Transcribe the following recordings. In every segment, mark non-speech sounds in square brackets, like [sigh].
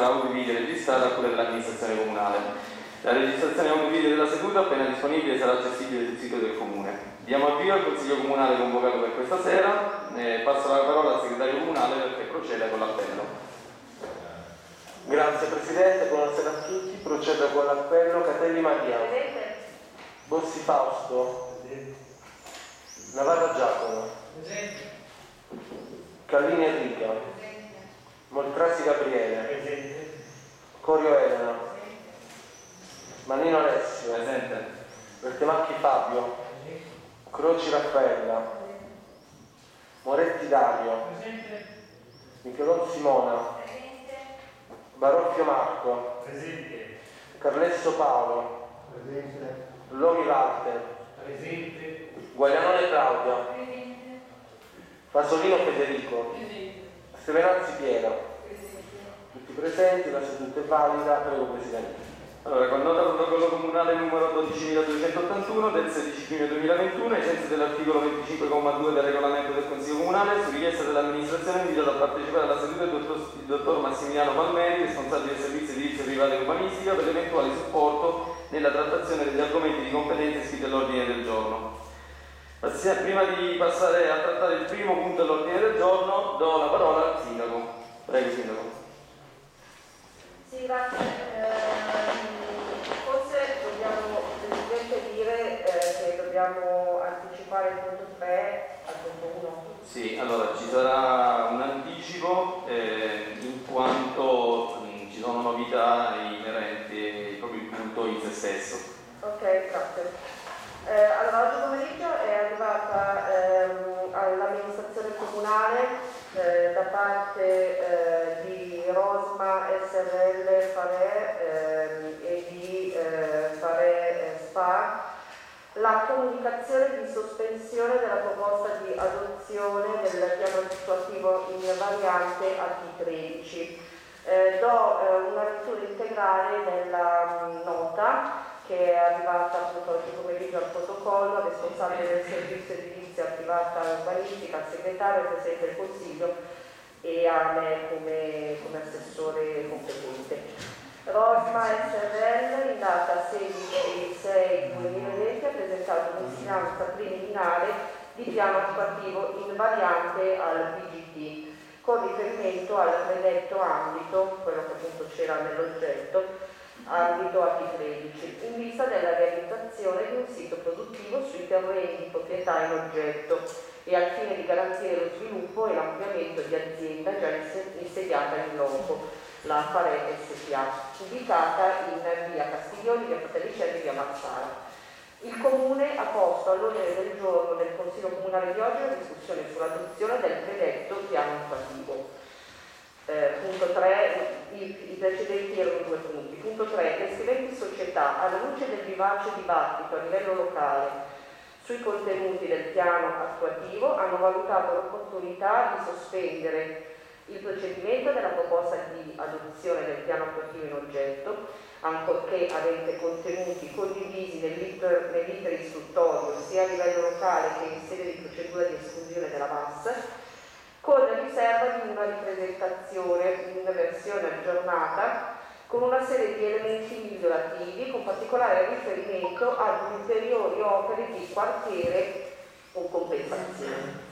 sarà audio video registrata a cura dell'amministrazione comunale. La registrazione audio video della seduta appena disponibile sarà accessibile sul sito del Comune. Diamo avvio al Consiglio Comunale convocato per questa sera, eh, passo la parola al segretario comunale perché proceda con l'appello. Grazie Presidente, buonasera a tutti. Procedo con l'appello Catelli Maria. Presente? Bossi Fausto. Navarro Giacomo. Callini Enrica. Moltrasi Gabriele. Corio Elena. Manino Alessio. Presente. Bertemacchi Fabio. Croci Raffaella. Moretti Dario. Michelon Simona. Baroffio Marco. Presente. Carlesso Paolo. Presente. Lomi Walter. Presente. Guaglianone Claudia. Fasolino Federico. Stevenazzi Piero. Tutti presenti, la seduta è valida, prego Presidente. Allora, con nota protocollo comunale numero 12.281 del 16 giugno 2021, ai sensi dell'articolo 25,2 del regolamento del Consiglio Comunale, su richiesta dell'amministrazione invito a partecipare alla seduta il dottor, il dottor Massimiliano Palmeri, responsabile del servizio di edilizia privata e urbanistica, per l'eventuale supporto nella trattazione degli argomenti di competenza iscritti all'ordine del giorno. Prima di passare a trattare il primo punto all'ordine del giorno, do la parola al Sindaco. Prego Sindaco. Sì, grazie. Ehm, forse dobbiamo semplicemente dire eh, che dobbiamo anticipare il punto 3 al punto 1. Sì, allora ci sarà un anticipo eh, in quanto mh, ci sono novità inerenti proprio il punto in se stesso. Ok, grazie. Eh, allora, oggi pomeriggio è arrivata ehm, all'amministrazione comunale eh, da parte eh, di Rosma SRL Fare ehm, e di eh, Fare eh, Spa la comunicazione di sospensione della proposta di adozione del piano attuativo in variante AT13. Eh, do eh, una lettura integrale della mh, nota che è arrivata appunto oggi pomeriggio al protocollo, al responsabile del servizio edilizia privata urbanistica, al segretario, al Presidente del Consiglio e a me come, come assessore competente. Rosma SRL in data 16-6-2020 ha presentato un'istanza preliminare di piano attuativo in variante al BGT con riferimento al predetto ambito, quello che appunto c'era nell'oggetto, ambito AP13, in vista della realizzazione di un sito produttivo sui terreni di proprietà in oggetto e al fine di garantire lo sviluppo e l'ampliamento di azienda già inse- insediata in loco, la Fare SPA, ubicata in via Castiglioni, via Fratellicelli e via Marsala. Il Comune ha posto all'ordine del giorno del Consiglio Comunale di oggi la discussione sull'adozione del predetto piano attuativo. Eh, punto 3, i, i precedenti erano due punti. Punto 3, le scriventi società, alla luce del vivace dibattito a livello locale sui contenuti del piano attuativo, hanno valutato l'opportunità di sospendere il procedimento della proposta di adozione del piano attuativo in oggetto, ancorché avente contenuti condivisi nell'iter, nell'iter istruttorio sia a livello locale che in sede di procedura di esclusione della VAS, con riserva di una ripresentazione in versione aggiornata con una serie di elementi migliorativi con particolare riferimento ad ulteriori opere di quartiere o compensazione.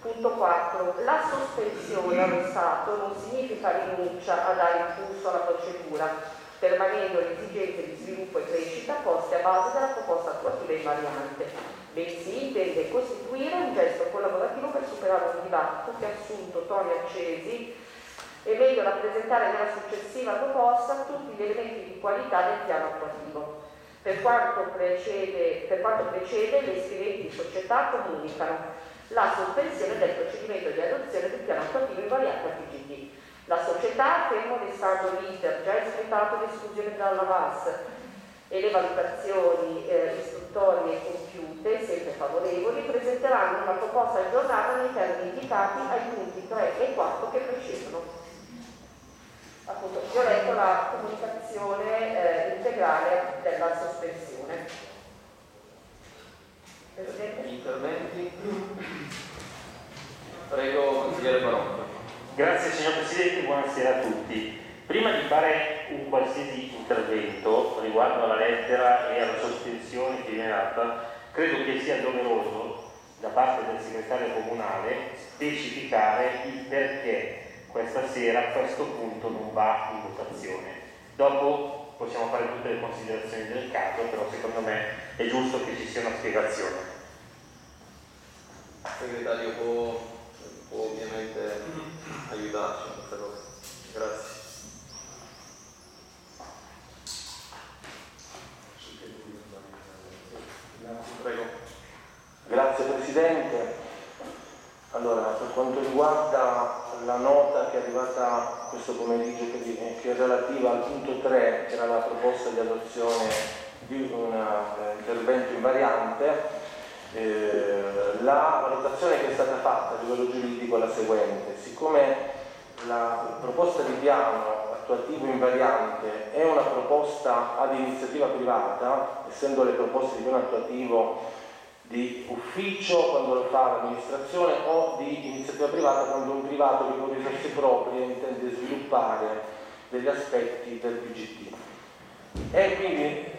Punto 4. La sospensione allo Stato non significa rinuncia a dare impulso alla procedura, permanendo le esigenze di sviluppo e crescita poste a base della proposta attuativa in variante, bensì intende costituire un gesto collaborativo per superare un dibattito che ha assunto toni accesi e meglio rappresentare nella successiva proposta tutti gli elementi di qualità del piano attuativo. Per quanto precede, per quanto precede le iscriventi società comunicano la sospensione del procedimento di adozione del piano attuativo in variante PGT. La società, fermo restando l'iter già espletato di esclusione dalla VAS e le valutazioni eh, istruttorie compiute, sempre favorevoli, presenteranno una proposta aggiornata nei termini indicati ai punti 3 e 4 che precedono. Appunto, vi ho letto la comunicazione eh, integrale della sospensione. Presidente. Interventi? Prego, consigliere Barocco. Grazie signor Presidente, buonasera a tutti. Prima di fare un qualsiasi intervento riguardo alla lettera e alla sospensione che viene data, credo che sia doveroso da parte del segretario comunale specificare il perché questa sera questo punto non va in votazione. Dopo possiamo fare tutte le considerazioni del caso, però secondo me è giusto che ci sia una spiegazione. Segretario può, ovviamente aiutarci in questa cosa. Grazie. Prego. Grazie Presidente. Allora, per quanto riguarda la nota che è arrivata questo pomeriggio che, è relativa al punto 3, che era la proposta di adozione di un uh, intervento invariante, eh, la valutazione che è stata fatta a livello giuridico è la seguente. Siccome la proposta di piano attuativo invariante è una proposta ad iniziativa privata, essendo le proposte di piano attuativo di ufficio quando lo fa l'amministrazione o di iniziativa privata quando un privato che con risorse proprie intende sviluppare degli aspetti del PGT. È quindi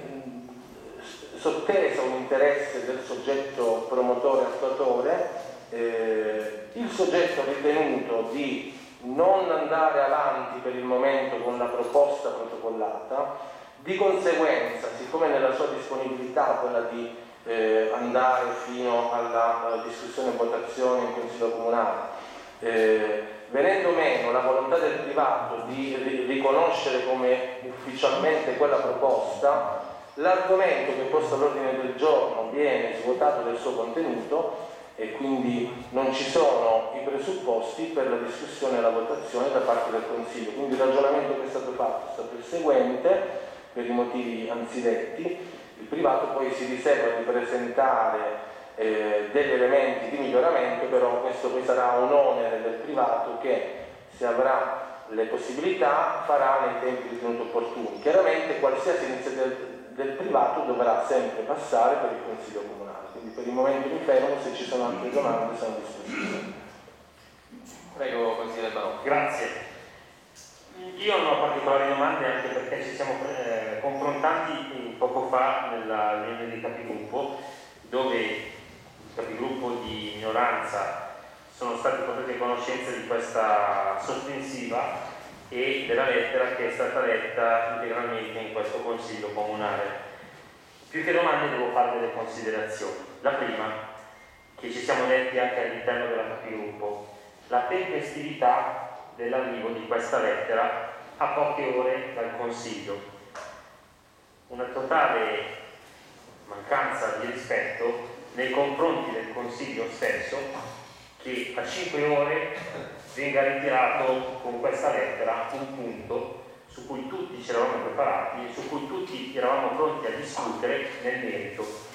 sottesa un interesse del soggetto promotore attuatore, eh, il soggetto ritenuto di non andare avanti per il momento con la proposta protocollata, di conseguenza, siccome nella sua disponibilità quella di eh, andare fino alla, alla discussione e votazione in Consiglio Comunale. Eh, venendo meno la volontà del privato di ri- riconoscere come ufficialmente quella proposta, l'argomento che posto all'ordine del giorno viene svuotato del suo contenuto e quindi non ci sono i presupposti per la discussione e la votazione da parte del Consiglio. Quindi il ragionamento che è stato fatto è stato il seguente, per i motivi anzidetti, il privato poi si riserva di presentare eh, degli elementi di miglioramento, però questo poi sarà un onere del privato che se avrà le possibilità farà nei tempi ritenuti opportuni. Chiaramente qualsiasi iniziativa del, privato dovrà sempre passare per il Consiglio Comunale, quindi per il momento mi fermo, se ci sono altre domande sono disponibile. Prego, consigliere Barocco. Grazie. Io non ho particolari domande anche perché ci siamo eh, confrontati poco fa nella riunione di capigruppo dove i capigruppo di minoranza sono stati portati a conoscenza di questa sospensiva e della lettera che è stata letta integralmente in questo consiglio comunale. Più che domande devo fare delle considerazioni. La prima, che ci siamo detti anche all'interno della capigruppo, la tempestività dell'arrivo di questa lettera a poche ore dal Consiglio. Una totale mancanza di rispetto nei confronti del Consiglio stesso che a 5 ore venga ritirato con questa lettera un punto su cui tutti ci eravamo preparati e su cui tutti eravamo pronti a discutere nel merito.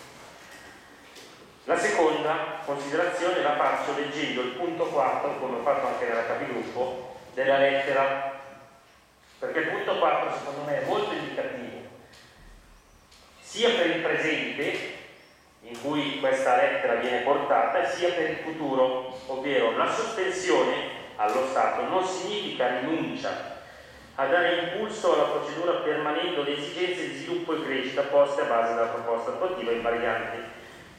La seconda considerazione la faccio leggendo il punto 4, come ho fatto anche nella capigruppo, della lettera, perché il punto 4 secondo me è molto indicativo, sia per il presente, in cui questa lettera viene portata, sia per il futuro, ovvero la sospensione allo Stato non significa rinuncia a dare impulso alla procedura permanente le esigenze di sviluppo e crescita poste a base della proposta attuativa invariante,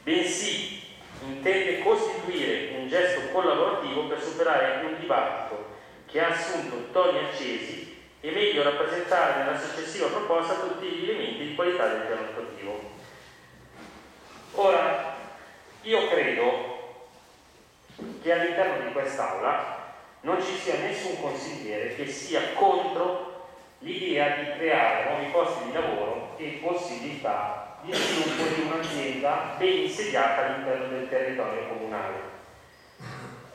bensì intende costituire un gesto collaborativo per superare un dibattito che ha assunto toni accesi e meglio rappresentare nella successiva proposta tutti gli elementi di qualità del piano attuativo. Ora, io credo che all'interno di quest'Aula non ci sia nessun consigliere che sia contro l'idea di creare nuovi posti di lavoro e possibilità di sviluppo di un'azienda ben insediata all'interno del territorio comunale.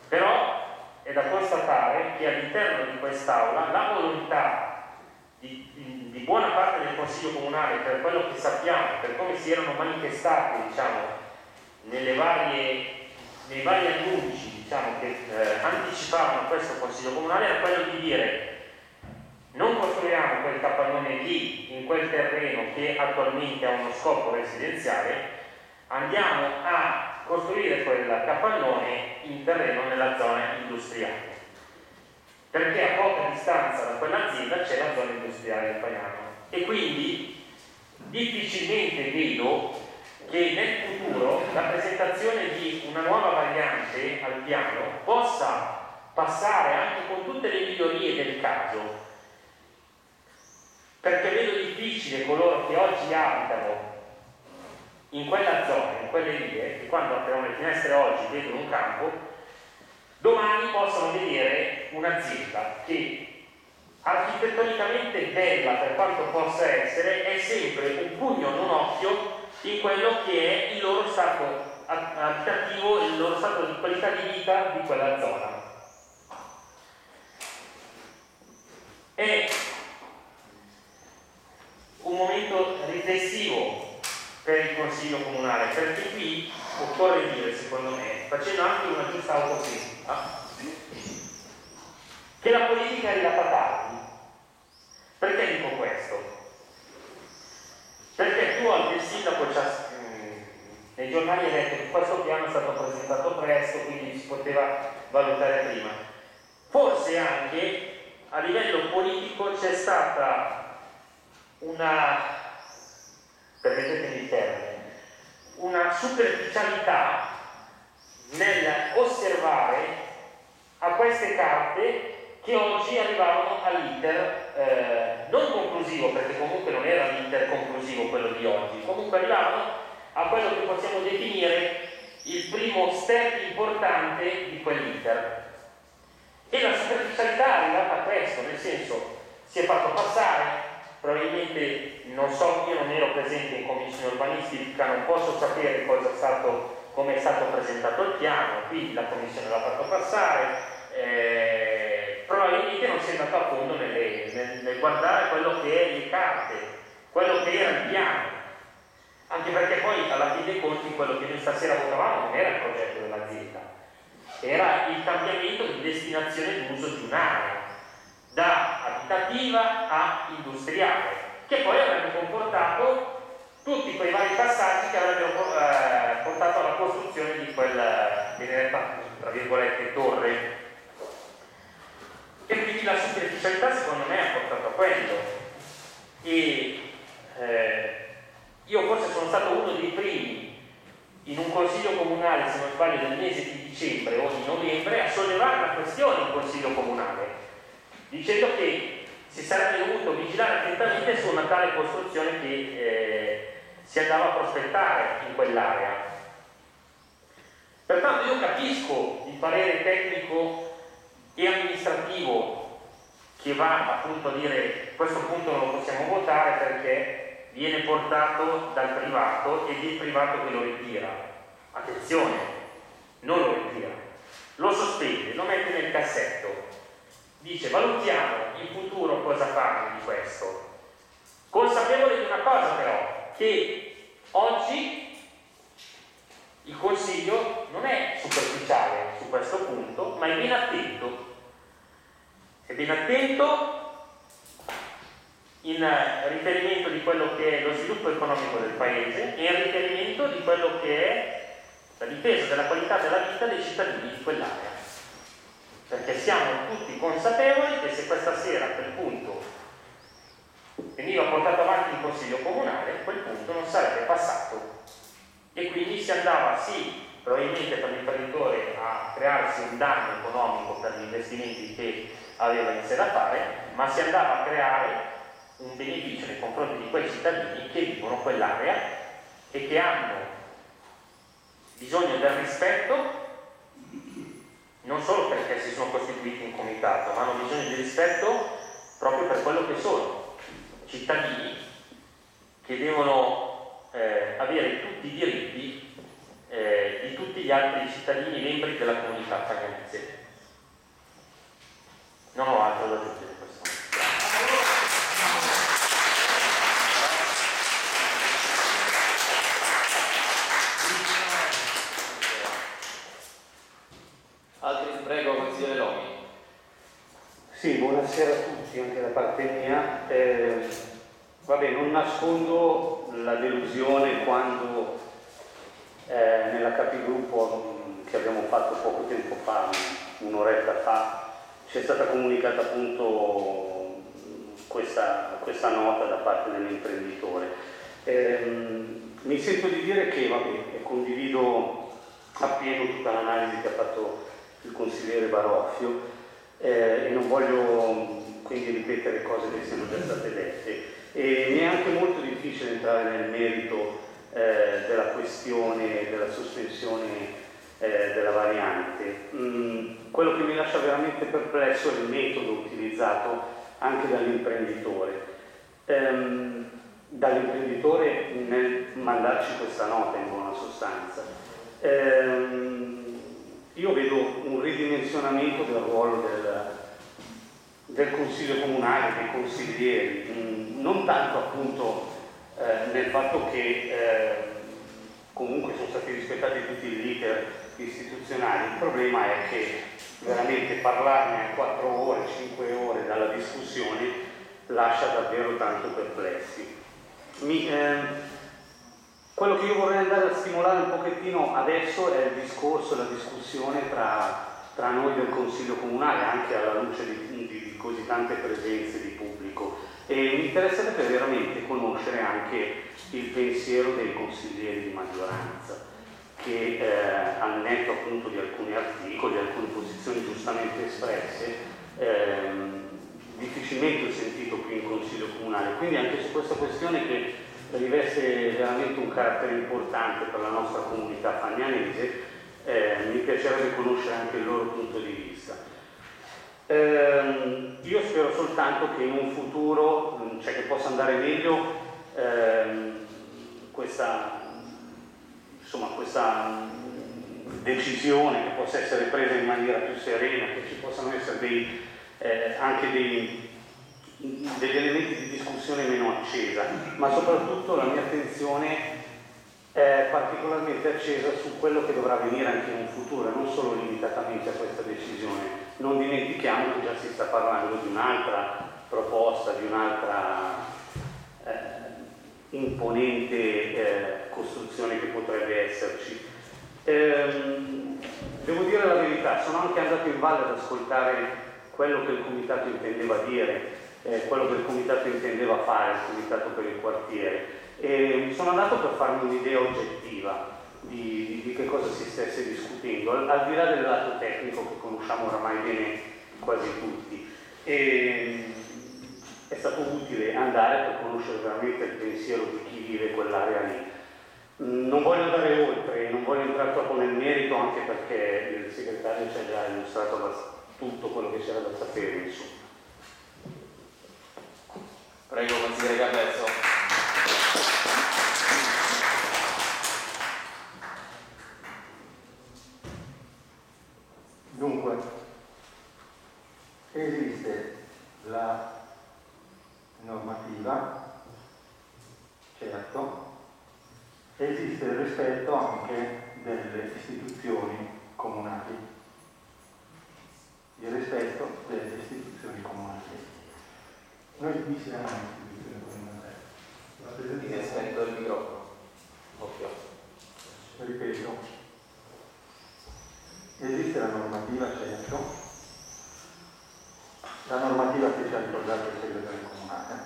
Però è da constatare che all'interno di quest'Aula la volontà buona parte del Consiglio Comunale, per quello che sappiamo, per come si erano manifestati diciamo, varie, nei vari annunci diciamo, che eh, anticipavano questo Consiglio Comunale, era quello di dire non costruiamo quel capannone lì, in quel terreno che attualmente ha uno scopo residenziale, andiamo a costruire quel capannone in terreno nella zona industriale. Perché a poca distanza da quell'azienda c'è la zona industriale del Pagnano. E quindi difficilmente vedo che nel futuro la presentazione di una nuova variante al piano possa passare anche con tutte le migliorie del caso perché vedo difficile coloro che oggi abitano in quella zona, in quelle vie, che quando aprono le finestre oggi vedono un campo, domani possono vedere un'azienda che architettonicamente bella per quanto possa essere, è sempre un pugno non occhio in quello che è il loro stato abitativo, il loro stato di qualità di vita di quella zona. È un momento riflessivo per il Consiglio Comunale, perché qui occorre dire, secondo me, facendo anche una giusta autocritica, che la politica è arrivata tardi. Perché dico questo? Perché tu anche il sindaco mm, nei giornali hai detto che questo piano è stato presentato presto, quindi si poteva valutare prima. Forse anche a livello politico c'è stata una, permettetemi il termine, una superficialità nel osservare a queste carte che oggi arrivavano all'iter eh, non conclusivo, perché comunque non era l'iter conclusivo quello di oggi, comunque arrivavano a quello che possiamo definire il primo step importante di quell'iter. E la superficialità è arrivata a questo, nel senso si è fatto passare probabilmente non so, io non ero presente in commissione urbanistica, non posso sapere come è stato presentato il piano, quindi la commissione l'ha fatto passare, eh, probabilmente non si è andato a fondo nelle, nel, nel, guardare quello che è le carte, quello che era il piano. Anche perché poi alla fine dei conti quello che noi stasera votavamo non era il progetto dell'azienda, era il cambiamento di destinazione d'uso di un'area da abitativa a industriale, che poi avrebbe comportato tutti quei vari passaggi che avrebbero eh, portato alla costruzione di quella tra virgolette, torre. E quindi la superficialità secondo me ha portato a quello. E eh, io forse sono stato uno dei primi in un consiglio comunale, se non sbaglio, del mese di dicembre o di novembre, a sollevare la questione in consiglio comunale dicendo che si sarebbe dovuto vigilare attentamente su una tale costruzione che eh, si andava a prospettare in quell'area. Pertanto io capisco il parere tecnico e amministrativo che va appunto a dire questo punto non lo possiamo votare perché viene portato dal privato è il privato che lo ritira. Attenzione, non lo ritira, lo sospende, lo mette nel cassetto dice valutiamo in futuro cosa fare di questo. Consapevole di una cosa però, che oggi il Consiglio non è superficiale su questo punto, ma è ben attento. È ben attento in riferimento di quello che è lo sviluppo economico del Paese e in riferimento di quello che è la difesa della qualità della vita dei cittadini di quell'area perché siamo tutti consapevoli che se questa sera quel punto veniva portato avanti in consiglio comunale, quel punto non sarebbe passato. E quindi si andava sì probabilmente per l'imprenditore a crearsi un danno economico per gli investimenti che aveva in sé da fare, ma si andava a creare un beneficio nei confronti di quei cittadini che vivono quell'area e che hanno bisogno del rispetto non solo perché si sono costituiti in comitato, ma hanno bisogno di rispetto proprio per quello che sono, cittadini che devono eh, avere tutti i diritti eh, di tutti gli altri cittadini membri della comunità paganese. Non ho altro da aggiungere. Altri prego, consigliere Lomi. Sì, buonasera a tutti. anche da parte mia. Eh, vabbè, non nascondo la delusione quando eh, nella capigruppo che abbiamo fatto poco tempo fa, un'oretta fa, ci è stata comunicata appunto questa, questa nota da parte dell'imprenditore. Eh, mi sento di dire che, vabbè, condivido appieno tutta l'analisi che ha fatto il consigliere Baroffio eh, e non voglio quindi ripetere cose che siano già state dette. E mi è anche molto difficile entrare nel merito eh, della questione della sospensione eh, della variante. Mm, quello che mi lascia veramente perplesso è il metodo utilizzato anche dall'imprenditore. Ehm, dall'imprenditore nel mandarci questa nota in buona sostanza. Ehm, io vedo un ridimensionamento del ruolo del, del Consiglio Comunale, dei consiglieri, mm, non tanto appunto eh, nel fatto che eh, comunque sono stati rispettati tutti gli iter istituzionali, il problema è che veramente parlarne a 4 ore, 5 ore dalla discussione lascia davvero tanto perplessi. Mi, eh, quello che io vorrei andare a stimolare un pochettino adesso è il discorso, la discussione tra, tra noi del Consiglio Comunale, anche alla luce di, di, di così tante presenze di pubblico. E mi interesserebbe veramente conoscere anche il pensiero dei consiglieri di maggioranza, che eh, al netto appunto di alcuni articoli, alcune posizioni giustamente espresse, ehm, difficilmente ho sentito qui in Consiglio Comunale. Quindi anche su questa questione che riveste veramente un carattere importante per la nostra comunità fagnanese, eh, mi piacerebbe conoscere anche il loro punto di vista. Eh, io spero soltanto che in un futuro, cioè che possa andare meglio, eh, questa, insomma, questa decisione che possa essere presa in maniera più serena, che ci possano essere dei, eh, anche dei degli elementi di discussione meno accesa, ma soprattutto la mia attenzione è particolarmente accesa su quello che dovrà avvenire anche in un futuro, non solo limitatamente a questa decisione. Non dimentichiamo che già si sta parlando di un'altra proposta, di un'altra eh, imponente eh, costruzione che potrebbe esserci. Ehm, devo dire la verità, sono anche andato in valle ad ascoltare quello che il comitato intendeva dire eh, quello che il comitato intendeva fare, il comitato per il quartiere. E sono andato per farmi un'idea oggettiva di, di, che cosa si stesse discutendo, al, al, di là del lato tecnico che conosciamo oramai bene quasi tutti. E, è stato utile andare per conoscere veramente il pensiero di chi vive quell'area lì. Non voglio andare oltre, non voglio entrare troppo nel merito anche perché il segretario ci ha già illustrato tutto quello che c'era da sapere, insomma. Prego, consigliere Capezzo. Dunque, esiste la normativa, certo, esiste il rispetto anche delle istituzioni comunali, il rispetto delle istituzioni comunali. Noi qui siamo un'istituzione comunale. Ti è spento il microfono. Occhio. Ripeto, esiste la normativa, certo, la normativa che ci ha ricordato il segretario comunale,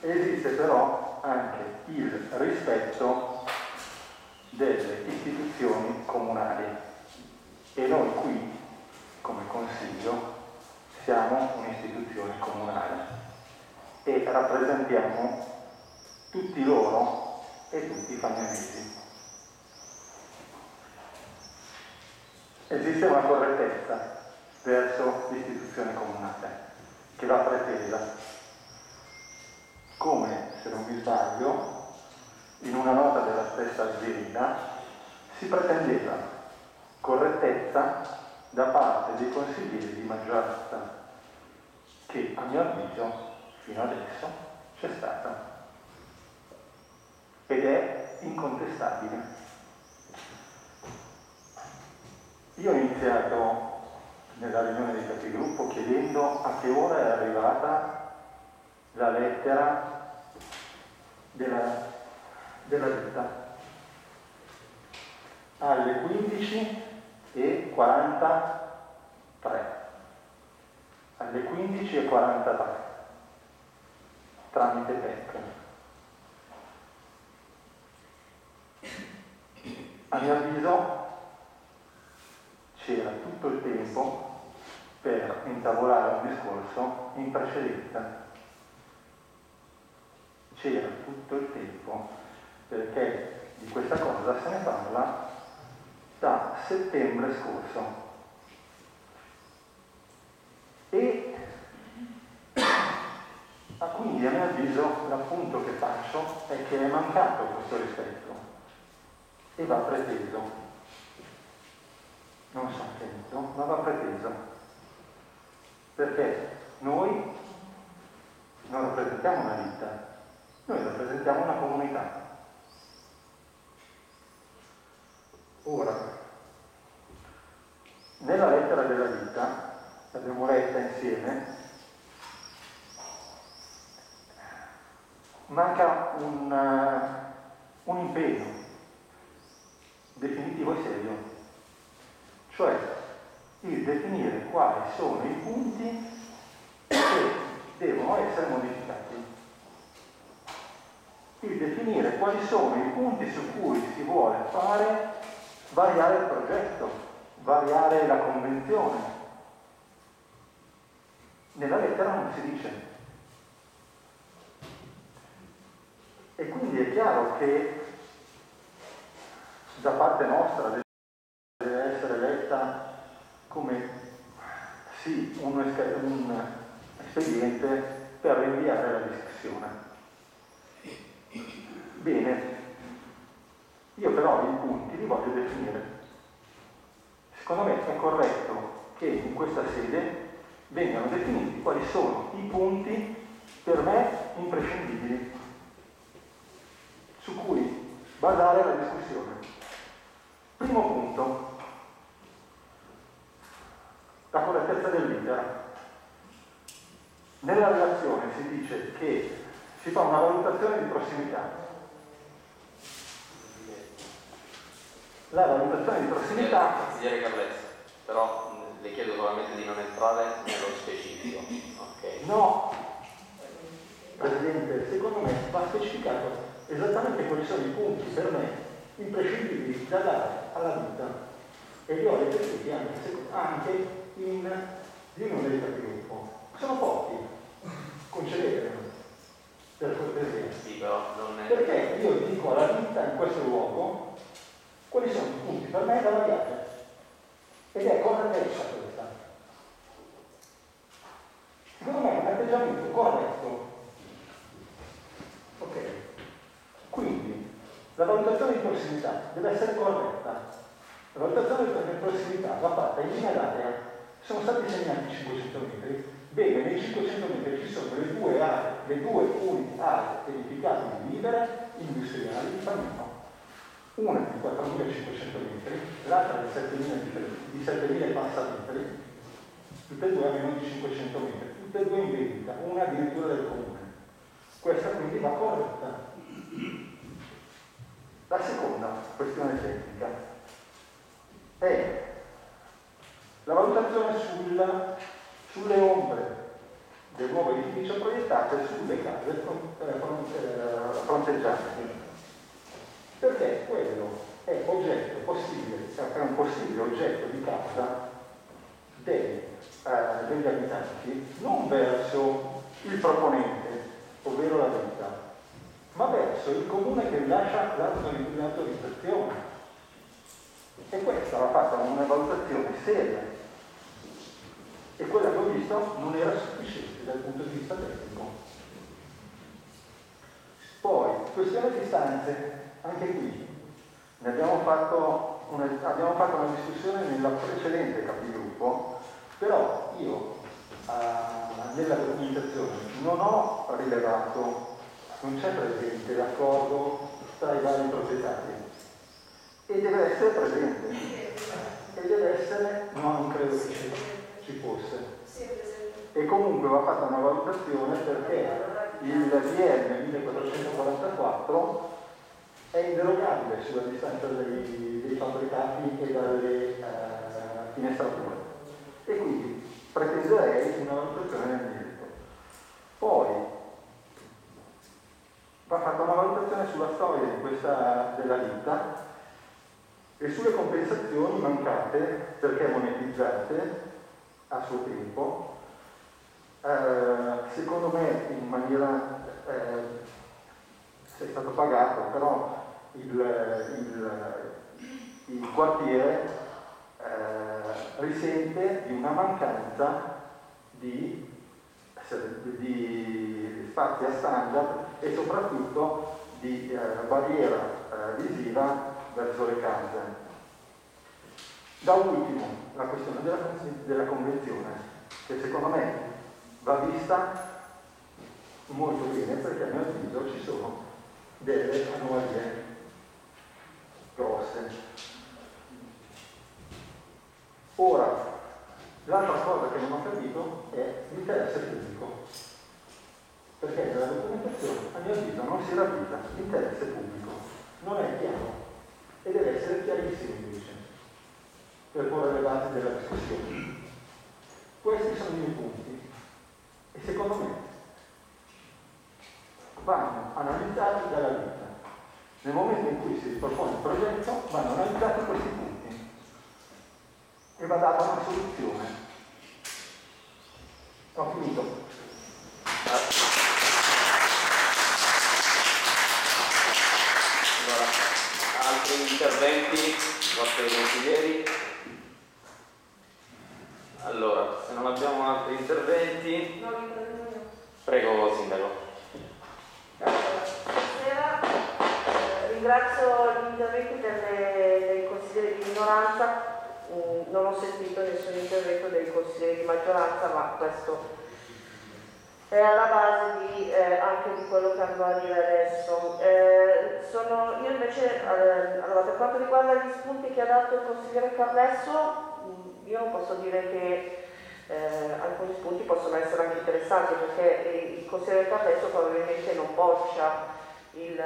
esiste però anche il rispetto delle istituzioni comunali e noi qui, come Consiglio, siamo un'istituzione comunale e rappresentiamo tutti loro e tutti i fagnanesi. Esiste una correttezza verso l'istituzione comunale che va pretesa, come se non mi sbaglio, in una nota della stessa azienda si pretendeva correttezza da parte dei consiglieri di maggioranza che a mio avviso fino adesso c'è stata ed è incontestabile. Io ho iniziato nella riunione dei capigruppo chiedendo a che ora è arrivata la lettera della, della ditta. Alle 15 e 40 11.43 tramite PEC. A mio avviso c'era tutto il tempo per intavolare un discorso in precedenza. C'era tutto il tempo perché di questa cosa se ne parla da settembre scorso avviso l'appunto che faccio è che è mancato questo rispetto e va preteso non sentito, ma va preteso. Perché noi non rappresentiamo una vita, noi rappresentiamo una comunità. Ora, nella lettera della vita, l'abbiamo letta insieme, manca un, uh, un impegno definitivo e serio cioè il definire quali sono i punti che devono essere modificati, il definire quali sono i punti su cui si vuole fare variare il progetto, variare la convenzione. Nella lettera non si dice. E quindi è chiaro che da parte nostra, come sì, un, un espediente per rinviare la discussione. Bene, io però i punti li voglio definire. Secondo me è corretto che in questa sede vengano definiti quali sono i punti per me imprescindibili su cui basare la discussione. Primo punto, la correttezza dell'iter. Nella relazione si dice che si fa una valutazione di prossimità. La valutazione di prossimità... Consigliere Carlezza, però le chiedo solamente di non entrare nello specifico. Okay. No, Presidente, secondo me va specificato esattamente quali sono i punti per me imprescindibili da dare alla vita e li ho ripetuti anche, anche in riunione di capogruppo. Sono pochi, concedetemi, per cortesia. Sì, è... Perché io dico alla vita in questo luogo quali sono i punti per me da variare. Ed è correttezza questa. Secondo me è un atteggiamento corretto. Ok. Quindi la valutazione di prossimità deve essere corretta. La valutazione di prossimità va fatta in linea d'aria sono stati segnati 500 metri, bene, nei 500 metri ci sono le due aree, le due uniche aree edificabili libere industriali di Fagnano. Una di 4.500 metri, l'altra di 7.000 7.000 passametri, tutte e due a meno di 500 metri, tutte e due in vendita, una addirittura del comune. Questa quindi va corretta. La seconda questione tecnica è la valutazione sul, sulle ombre del nuovo edificio proiettate sulle case fronteggianti. Perché quello è oggetto possibile, è un possibile oggetto di casa dei, eh, degli abitanti non verso il proponente, ovvero la vita, ma verso il comune che rilascia l'autorizzazione. E questa va fatta una valutazione seria e quella che ho visto non era sufficiente dal punto di vista tecnico. Poi, questione di distanze, anche qui abbiamo fatto una, abbiamo fatto una discussione nella precedente capigruppo, però io eh, nella documentazione non ho rilevato, non c'è presente l'accordo tra i vari proprietari. E deve essere presente. E deve essere, no non credo che sia comunque va fatta una valutazione perché il DM 1444 è inderogabile sulla distanza dei, dei fabbricati e dalle eh, finestrature. E quindi pretenderei una valutazione nel merito. Poi va fatta una valutazione sulla storia questa, della ditta e sulle compensazioni mancate perché monetizzate a suo tempo, eh, secondo me in maniera eh, è stato pagato, però il, il, il quartiere eh, risente di una mancanza di, di spazi a standard e soprattutto di eh, barriera eh, visiva verso le case. Da ultimo, la questione della, della convenzione, che secondo me va vista molto bene perché a mio avviso ci sono delle anomalie grosse. Ora, l'altra cosa che non ho capito è l'interesse pubblico, perché nella documentazione a mio avviso non si ravvisa l'interesse pubblico, non è chiaro e deve essere chiarissimo invece per porre le basi della discussione. Questi sono i miei punti e secondo me vanno analizzati dalla vita. Nel momento in cui si propone il progetto vanno analizzati questi punti e va data una soluzione. Ho finito. Allora, altri interventi, vostri consiglieri? Allora, se non abbiamo altri interventi, prego Sindaco. Buonasera, Eh, ringrazio gli interventi delle- dei consiglieri di minoranza, Mm, non ho sentito nessun intervento dei consiglieri di maggioranza, ma questo è alla base di, eh, anche di quello che andrò a dire adesso. Eh, sono, io invece, eh, allora, per quanto riguarda gli spunti che ha dato il consigliere Carlesso, mm, io posso dire che eh, alcuni spunti possono essere anche interessanti perché il consigliere Carlesso probabilmente non boccia il,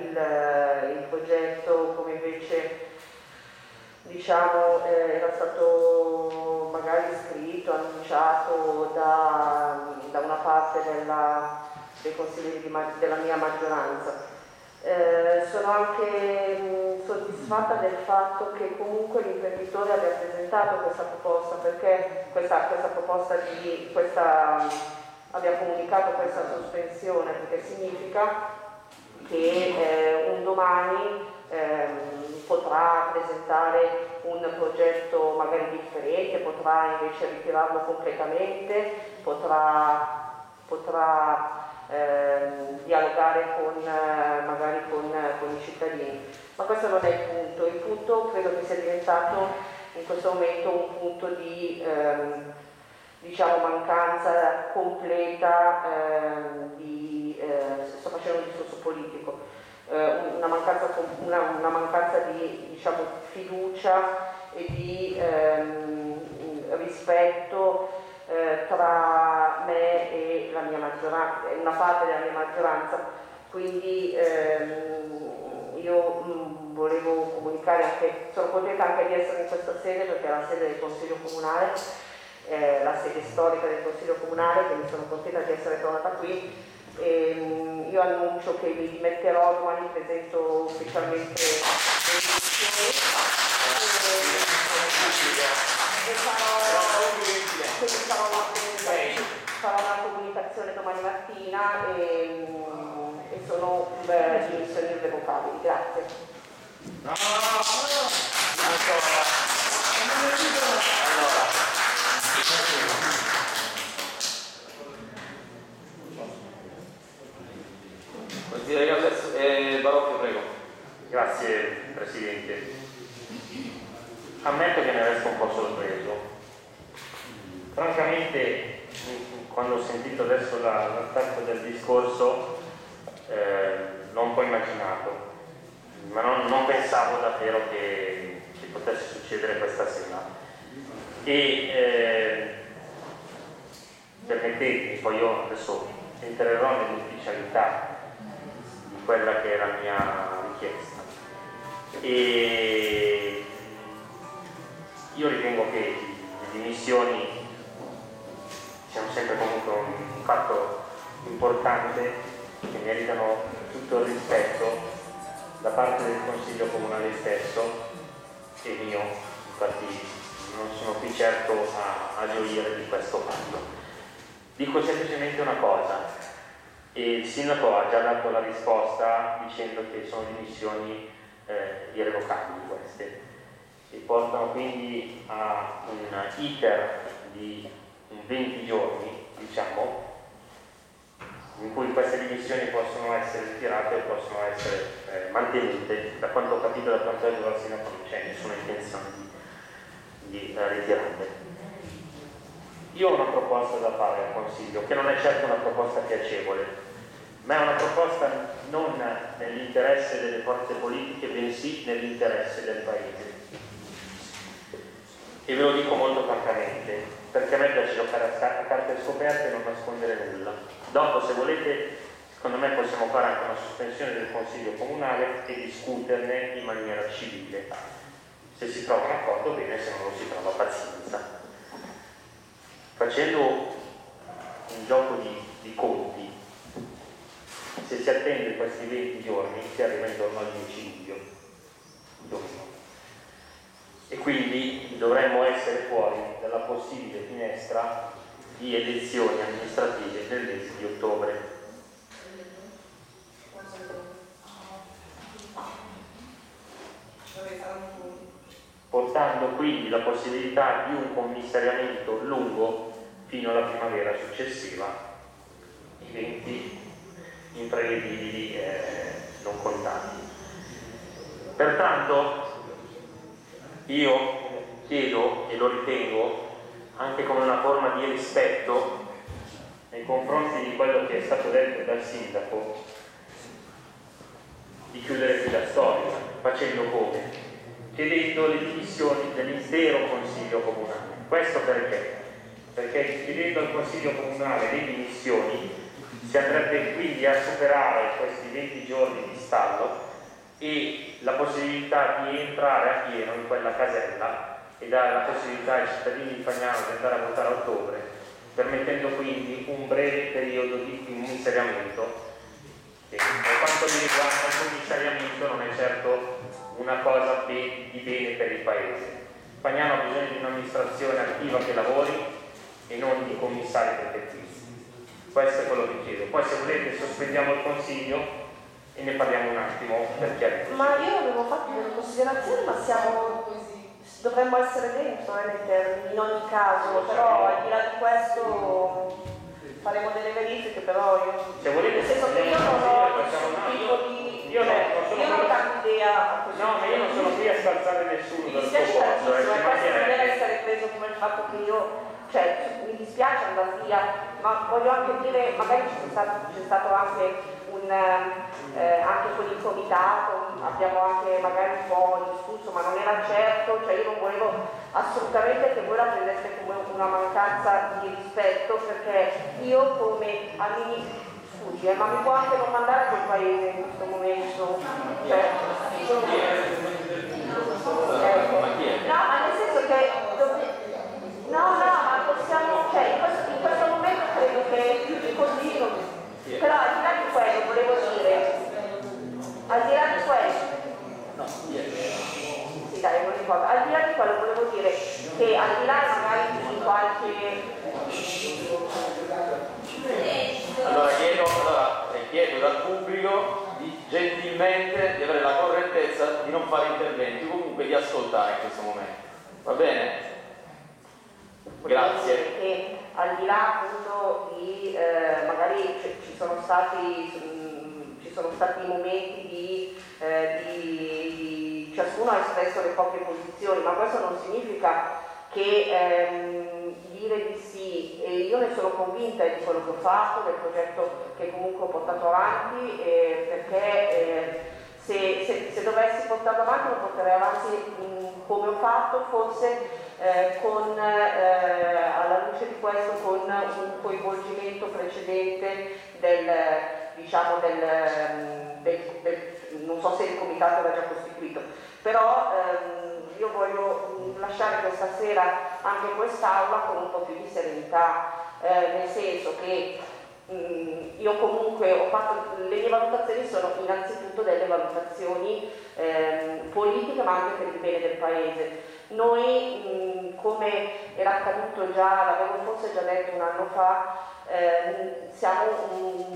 il- il progetto come invece diciamo eh, era stato magari scritto, annunciato da, da una parte della- dei consiglieri della mia maggioranza. Eh, sono anche mh, soddisfatta del fatto che comunque l'imprenditore abbia presentato questa proposta perché questa, questa proposta di questa, abbia comunicato questa sospensione perché significa che eh, un domani ehm, potrà presentare un progetto magari differente, potrà invece ritirarlo completamente, potrà, potrà ehm, dialogare con, eh, magari con, con i cittadini. Ma questo non è il punto, il punto credo che sia diventato in questo momento un punto di ehm, diciamo, mancanza completa ehm, di, eh, sto facendo un discorso politico, una, mancanza, una, una mancanza di diciamo, fiducia e di ehm, rispetto eh, tra me e la mia maggioranza, una parte della mia maggioranza. Quindi ehm, io mh, volevo comunicare anche, sono contenta anche di essere in questa sede perché è la sede del Consiglio Comunale, eh, la sede storica del Consiglio Comunale, quindi sono contenta di essere tornata qui. E, mh, io annuncio che mi dimetterò domani, presento ufficialmente le farò, farò una comunicazione, domani mattina e, mh, e sono beh, dimissioni irrevocabili. Grazie. Consigliere Carlesso, eh, Barocchio, prego. Grazie Presidente. Ammetto che ne resto un po' sorpreso. Francamente, quando ho sentito adesso la, la del discorso, eh, l'ho un po' immaginato, ma non, non pensavo davvero che, che potesse succedere questa sera. E eh, permettetemi, poi io adesso entrerò nell'ufficialità di quella che era la mia richiesta. E io ritengo che le dimissioni siano sempre comunque un fatto importante che meritano tutto il rispetto da parte del Consiglio Comunale stesso e mio, infatti non sono qui certo a, a gioire di questo fatto. Dico semplicemente una cosa, e il sindaco ha già dato la risposta dicendo che sono dimissioni eh, irrevocabili queste e portano quindi a un iter di 20 giorni, diciamo, in cui queste dimissioni possono essere ritirate o possono essere eh, mantenute. Da quanto ho capito dal passaggio della sindaco non c'è nessuna intenzione di, di eh, ritirarle. Io ho una proposta da fare al Consiglio, che non è certo una proposta piacevole, ma è una proposta non nell'interesse delle forze politiche, bensì nell'interesse del Paese. E ve lo dico molto francamente, perché a me piace giocare a carte scoperte e non nascondere nulla. Dopo, se volete, secondo me possiamo fare anche una sospensione del Consiglio Comunale e discuterne in maniera civile. Se si trova un accordo bene, se non lo si trova pazienza. Facendo un gioco di, di conti, se si attende questi 20 giorni si arriva intorno al 10 luglio. E quindi dovremmo essere fuori dalla possibile finestra di elezioni amministrative nel mese di ottobre. portando quindi la possibilità di un commissariamento lungo fino alla primavera successiva, eventi imprevedibili e non contati. Pertanto io chiedo e lo ritengo anche come una forma di rispetto nei confronti di quello che è stato detto dal sindaco di chiudere qui la storia, facendo come? Chiedendo le dimissioni dell'intero Consiglio Comunale. Questo perché? Perché chiedendo al Consiglio Comunale le dimissioni si andrebbe quindi a superare questi 20 giorni di stallo e la possibilità di entrare a pieno in quella casella e dare la possibilità ai cittadini di Fagnano di andare a votare a ottobre, permettendo quindi un breve periodo di commissariamento. Per quanto mi riguarda il commissariamento non è certo una cosa di bene per il Paese. Fagnano ha bisogno di un'amministrazione attiva che lavori e non di commissari protettisti. Questo è quello che chiedo. Poi se volete sospendiamo il Consiglio e ne parliamo un attimo per chiarire. Ma io avevo fatto delle considerazioni, ma siamo dovremmo essere dentro eh, in ogni caso, però al di là di questo faremo delle verifiche, però io se volete nel senso che io non ho nessun tipo di io, no, io non ho tanto idea no, ma io non sono qui a scalzare nessuno mi dal suo dispiace posto, eh, tantissimo, ci e questo non deve essere preso come il fatto che io cioè mi dispiace andare via, ma voglio anche dire, magari c'è stato, c'è stato anche un eh, anche con il comitato, abbiamo anche magari un po' discusso, ma non era certo, cioè io non volevo assolutamente che voi la prendeste come una mancanza di rispetto, perché io come all'inizio scusi, eh, ma mi può anche non mandare quel paese in questo momento. Cioè, ecco. No, ma nel senso che no, no, ma possiamo, cioè in questo, in questo momento credo che così non. Però al di là di quello volevo dire, al di là di questo, sì dai, al di là di quello volevo dire che al di là magari di qualche Allora chiedo, allora, eh, chiedo dal pubblico di gentilmente di avere la correttezza di non fare interventi, comunque di ascoltare in questo momento. Va bene? Grazie. Al di là appunto di eh, magari ci, sono stati ci sono stati momenti di, eh, di- di- ciascuno ha espresso le proprie posizioni, ma questo non significa che ehm, dire di sì, e io ne sono convinta di quello che ho fatto, del progetto che comunque ho portato avanti, eh, perché se, se- se dovessi portarlo avanti lo porterei avanti mh, come ho fatto, forse eh, con, eh, alla luce di questo con un coinvolgimento precedente del, diciamo del, del, del non so se il comitato era già costituito, però ehm, io voglio lasciare questa sera anche quest'aula con un po' più di serenità, eh, nel senso che mh, io comunque ho fatto, le mie valutazioni sono innanzitutto delle valutazioni ehm, politiche ma anche per il bene del Paese. Noi, mh, come era accaduto già, l'avevo forse già detto un anno fa, eh, siamo,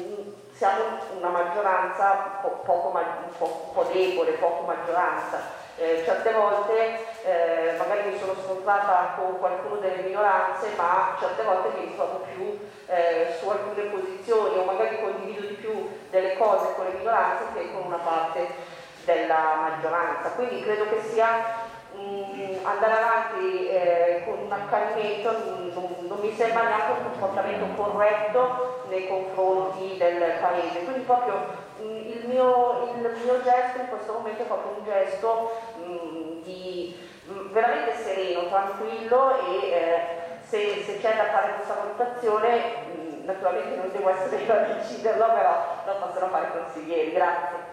siamo, una maggioranza po- poco, un, po', debole, poco maggioranza. Eh, certe volte eh, magari mi sono scontrata con qualcuno delle minoranze, ma certe volte mi ritrovo più eh, su alcune posizioni o magari condivido di più delle cose con le minoranze che con una parte della maggioranza. Quindi credo che sia andare avanti eh, con un accanimento non, non, mi sembra neanche un comportamento corretto nei confronti del paese. Quindi proprio mh, il, mio, il, mio, gesto in questo momento è proprio un gesto mh, di, veramente sereno, tranquillo e eh, se, se, c'è da fare questa valutazione naturalmente non devo essere io a deciderlo, però lo possono fare i consiglieri. Grazie.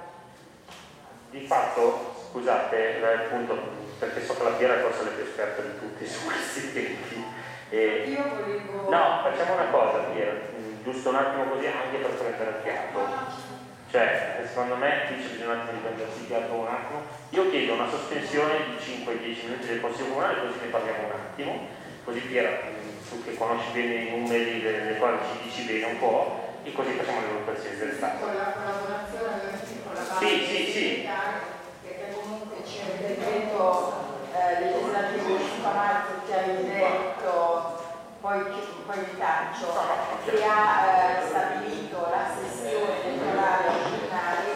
Di fatto, scusate, appunto, perché so che la Piera è forse la più esperta di tutti [laughs] su questi tempi. E... Io volevo... No, facciamo una cosa, Piera, giusto un attimo così anche per prendere il fiato. Cioè, secondo me qui c'è bisogno un attimo di prendersi il fiato un attimo. Io chiedo una sospensione di 5-10 minuti del Consiglio Comunale, così ne parliamo un attimo, così Piera, tu che conosci bene i numeri delle quali ci dici bene un po', e così facciamo le valutazioni del Stato. Con la collaborazione con la Sì, sì, sì decreto eh, legislativo di 5 marzo che avevi detto, poi, poi vi taccio, che ha eh, stabilito la sessione elettorale regionale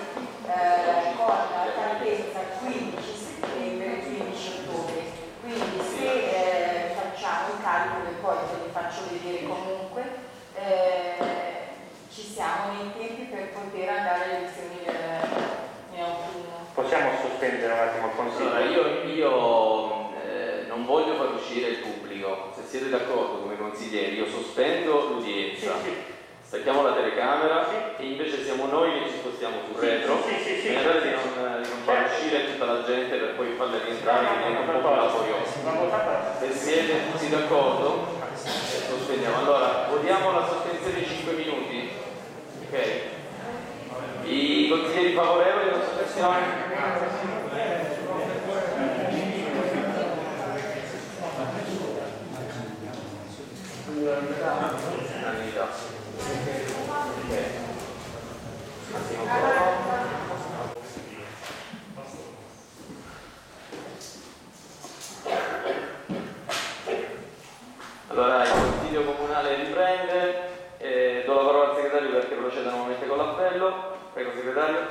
eh, con cadenza 15 settembre e 15 ottobre. Quindi se eh, facciamo i calcoli, e poi te li faccio vedere comunque, eh, ci siamo nei tempi per poter andare alle elezioni. Sospendere un attimo il consiglio? Allora, io, io eh, non voglio far uscire il pubblico, se siete d'accordo come consiglieri, io sospendo l'udienza. Sì, sì. Stacchiamo la telecamera e invece siamo noi che ci spostiamo sul retro sì, in modo di non, di non far certo. uscire tutta la gente per poi farla rientrare che diventa un po' più laborioso. Se siete tutti d'accordo, eh, sospendiamo. Allora, votiamo la sospensione di 5 minuti. Ok? I consiglieri favorevoli alla sospensione? Allora il Consiglio Comunale riprende, eh, do la parola al segretario perché proceda nuovamente con l'appello. Prego segretario.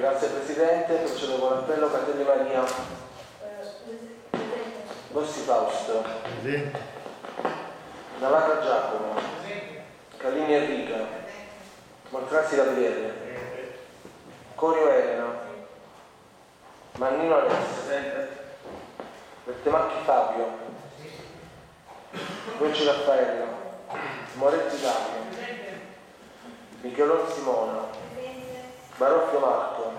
Grazie Presidente, procedo con l'appello Catelli Maria. Bossi Fausto. Navata Giacomo. Calini Enrica. Maltrassi Gabriele. Corio Elena. Mannino Alessio. Bertemacchi Fabio. Luci Raffaello. Moretti Dario. Michelon Simona. Baroffio Marco.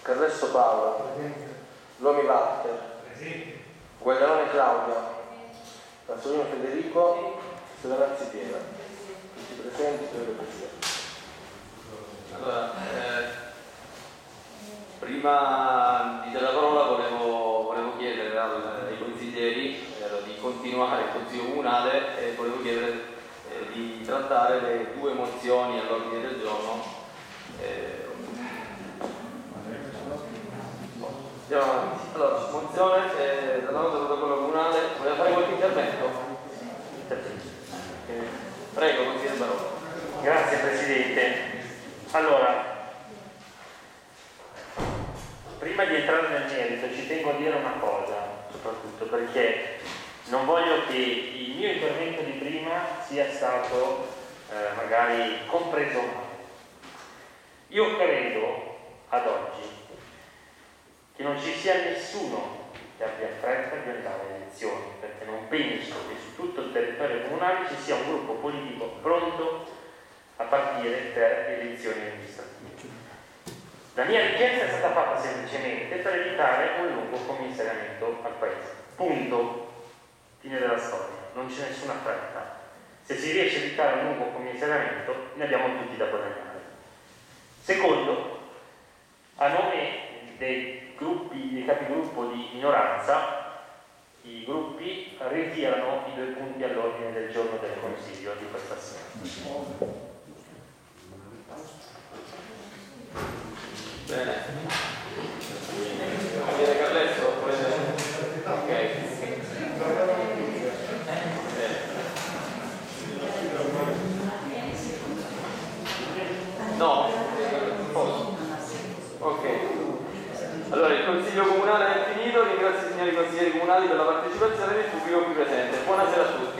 Carresso Paolo. Lomi Walter. Guaglianone Claudia. Pasolino Federico. Sedanazzi Piera. Tutti presenti, credo Presidente. Allora, eh, prima di dare la parola volevo, volevo chiedere al, ai consiglieri eh, di continuare il Consiglio Comunale e volevo chiedere eh, di trattare le due mozioni all'ordine del giorno. Andiamo avanti. Allora, mozione eh, della nota del protocollo comunale, voleva fare qualche intervento? Eh, prego, consigliere Barone. Grazie Presidente. Allora, prima di entrare nel merito ci tengo a dire una cosa, soprattutto perché non voglio che il mio intervento di prima sia stato eh, magari compreso male. Io credo ad oggi che non ci sia nessuno che abbia fretta di andare alle elezioni, perché non penso che su tutto il territorio comunale ci sia un gruppo politico pronto a partire per elezioni amministrative. La mia richiesta è stata fatta semplicemente per evitare un lungo commissariamento al Paese. Punto. Fine della storia. Non c'è nessuna fretta. Se si riesce a evitare un lungo commissariamento ne abbiamo tutti da guadagnare. Secondo, a nome dei, gruppi, dei capigruppo di minoranza, i gruppi ritirano i due punti all'ordine del giorno del Consiglio di questa sera. Bene. Avete Carletto? Ok. No? Posso? Ok. Allora il Consiglio Comunale è finito, ringrazio i signori consiglieri comunali per la partecipazione il pubblico qui presente. Buonasera a tutti.